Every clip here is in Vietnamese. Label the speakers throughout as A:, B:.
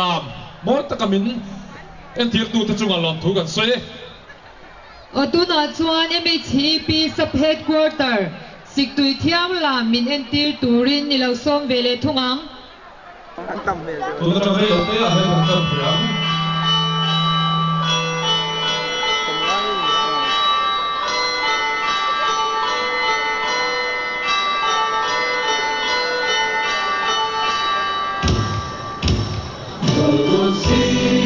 A: làm mỗi tất cả mình em thiệt tu tập trung ở làm thú gần xoay
B: ở tu nọ chuan em bị chỉ bị sub headquarter dịch tùy thiam là mình em tiêu tu rin ni lâu xôm về lệ thung áng Hãy
C: subscribe cho kênh Ghiền Mì Gõ
A: Để không bỏ lỡ những video hấp dẫn
C: Jesus.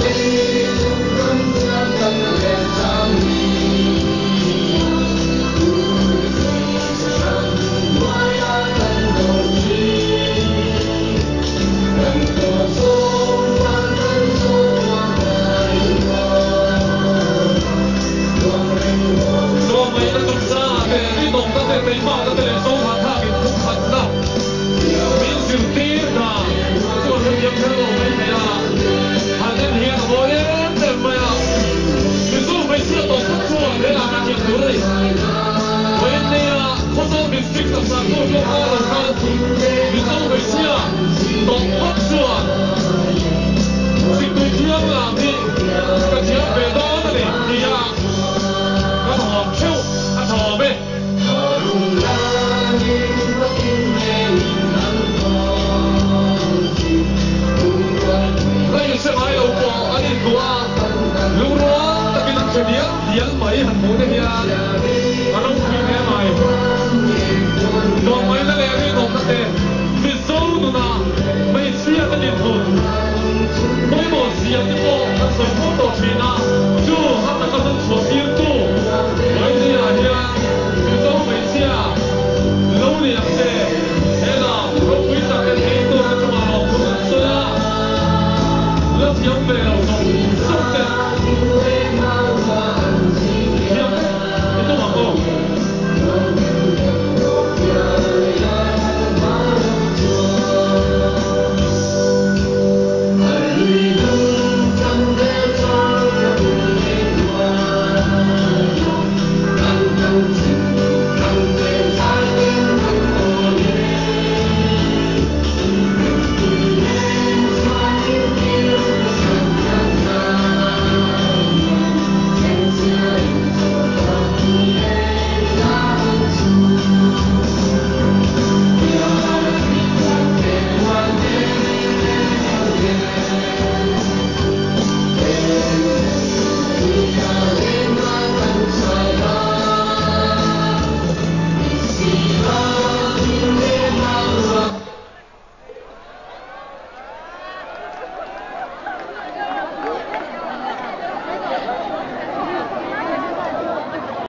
A: Father, that it's. الرواق الرواق الكبير يلا يهموني 我们是浴火的